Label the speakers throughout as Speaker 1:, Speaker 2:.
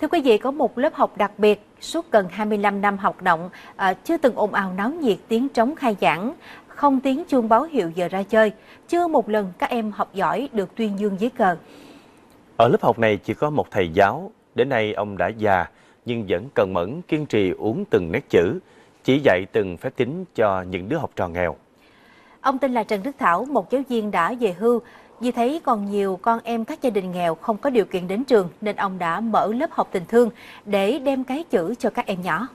Speaker 1: Thưa quý vị, có một lớp học đặc biệt suốt gần 25 năm hoạt động, à, chưa từng ồn ào náo nhiệt tiếng trống khai giảng, không tiếng chuông báo hiệu giờ ra chơi. Chưa một lần các em học giỏi được tuyên dương dưới cờ.
Speaker 2: Ở lớp học này chỉ có một thầy giáo, đến nay ông đã già nhưng vẫn cần mẫn kiên trì uống từng nét chữ, chỉ dạy từng phép tính cho những đứa học trò nghèo.
Speaker 1: Ông tên là Trần Đức Thảo, một giáo viên đã về hưu. Vì thấy còn nhiều con em các gia đình nghèo không có điều kiện đến trường nên ông đã mở lớp học tình thương để đem cái chữ cho các em nhỏ.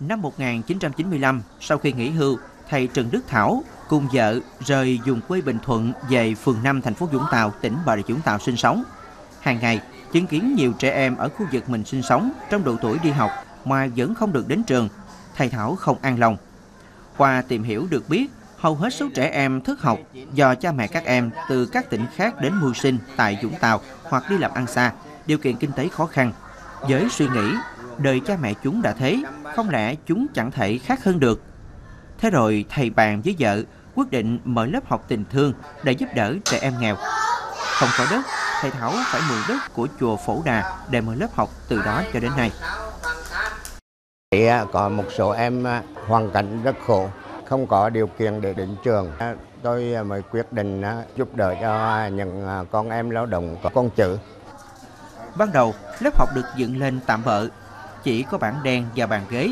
Speaker 3: Năm 1995, sau khi nghỉ hưu, thầy Trần Đức Thảo cùng vợ rời vùng quê Bình Thuận về phường 5 thành phố Vũng Tàu, tỉnh Bà Rịa Vũng Tàu sinh sống. Hàng ngày, chứng kiến nhiều trẻ em ở khu vực mình sinh sống trong độ tuổi đi học mà vẫn không được đến trường, thầy Thảo không an lòng. Qua tìm hiểu được biết, hầu hết số trẻ em thất học do cha mẹ các em từ các tỉnh khác đến mưu sinh tại Vũng Tàu hoặc đi làm ăn xa, điều kiện kinh tế khó khăn. Với suy nghĩ, đời cha mẹ chúng đã thế, không lẽ chúng chẳng thể khác hơn được. Thế rồi thầy bàn với vợ quyết định mở lớp học tình thương để giúp đỡ trẻ em nghèo. Không có đất, thầy Thảo phải mượn đất của chùa Phổ Đà để mở lớp học từ đó cho đến nay.
Speaker 4: Thì có một số em à, hoàn cảnh rất khổ, không có điều kiện để đến trường. À, tôi mới quyết định à, giúp đỡ cho những à, con em lao động có con chữ.
Speaker 3: Ban đầu, lớp học được dựng lên tạm bợ, chỉ có bảng đen và bàn ghế.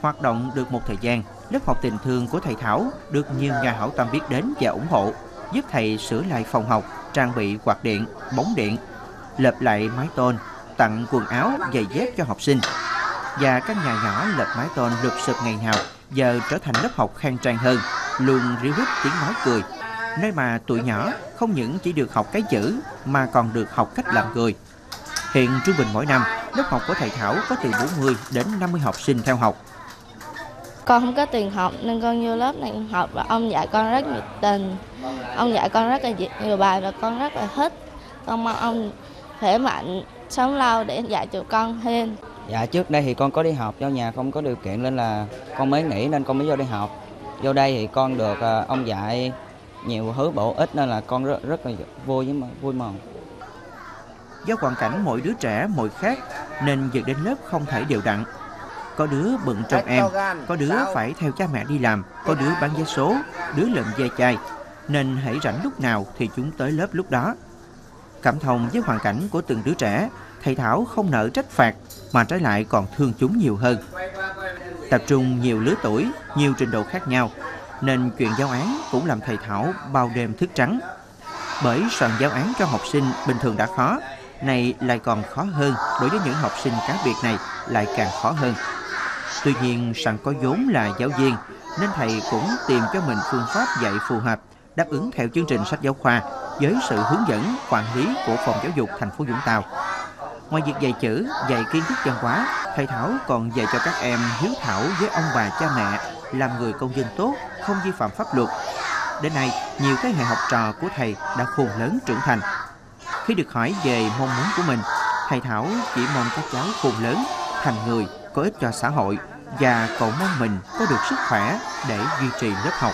Speaker 3: Hoạt động được một thời gian, lớp học tình thương của thầy Thảo được nhiều nhà hảo tâm biết đến và ủng hộ, giúp thầy sửa lại phòng học, trang bị quạt điện, bóng điện, lợp lại mái tôn, tặng quần áo, giày dép cho học sinh. Và các nhà nhỏ lợp mái tôn lụp sụp ngày nào giờ trở thành lớp học khang trang hơn, luôn ríu rít tiếng nói cười. Nơi mà tụi nhỏ không những chỉ được học cái chữ mà còn được học cách làm người. Hiện trung bình mỗi năm, lớp học của thầy Thảo có từ 40 đến 50 học sinh theo học.
Speaker 5: Con không có tiền học nên con vô lớp này học và ông dạy con rất nhiệt tình. Ông dạy con rất là nhiều bài và con rất là thích. Con mong ông khỏe mạnh, sống lâu để dạy tụi con thêm.
Speaker 6: Dạ trước đây thì con có đi học do nhà không có điều kiện nên là con mới nghỉ nên con mới vô đi học. Vô đây thì con được ông dạy nhiều thứ bổ ích nên là con rất rất là vui với vui mừng.
Speaker 3: Do hoàn cảnh mỗi đứa trẻ mỗi khác nên việc đến lớp không thể đều đặn. Có đứa bận trong em, có đứa phải theo cha mẹ đi làm, có đứa bán vé số, đứa lượm ve chai. Nên hãy rảnh lúc nào thì chúng tới lớp lúc đó. Cảm thông với hoàn cảnh của từng đứa trẻ, thầy Thảo không nỡ trách phạt mà trái lại còn thương chúng nhiều hơn. Tập trung nhiều lứa tuổi, nhiều trình độ khác nhau, nên chuyện giáo án cũng làm thầy Thảo bao đêm thức trắng. Bởi soạn giáo án cho học sinh bình thường đã khó, này lại còn khó hơn đối với những học sinh cá biệt này lại càng khó hơn. Tuy nhiên, sẵn có vốn là giáo viên, nên thầy cũng tìm cho mình phương pháp dạy phù hợp, đáp ứng theo chương trình sách giáo khoa với sự hướng dẫn quản lý của phòng giáo dục thành phố Vũng Tàu. Ngoài việc dạy chữ, dạy kiến thức văn hóa, thầy Thảo còn dạy cho các em hiếu thảo với ông bà cha mẹ, làm người công dân tốt, không vi phạm pháp luật. Đến nay, nhiều thế hệ học trò của thầy đã khôn lớn trưởng thành. Khi được hỏi về mong muốn của mình, thầy Thảo chỉ mong các cháu khôn lớn, thành người, có ích cho xã hội và cầu mong mình có được sức khỏe để duy trì lớp học.